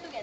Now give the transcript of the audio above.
together.